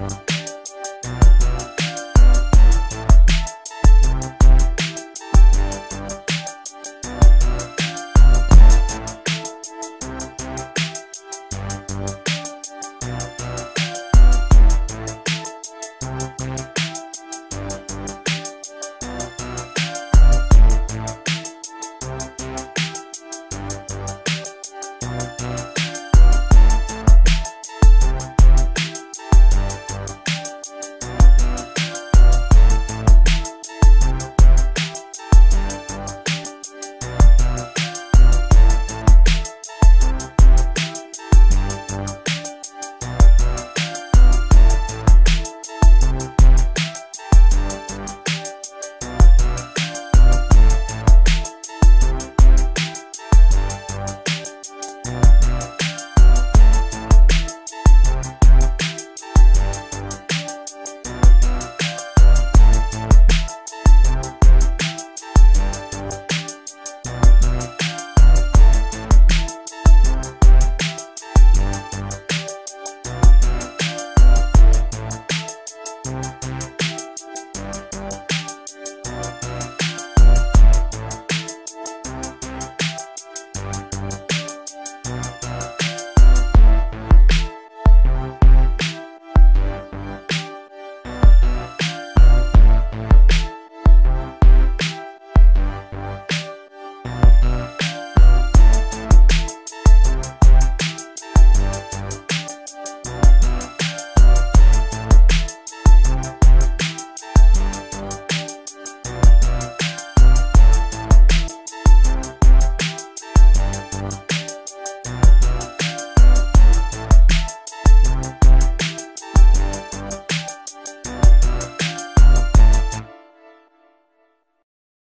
Podcast.